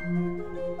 Música